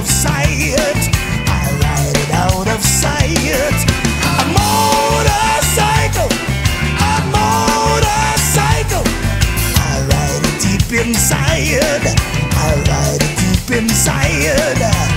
of sight. I ride it out of sight. A motorcycle, a motorcycle. I ride it deep inside. I ride it deep inside.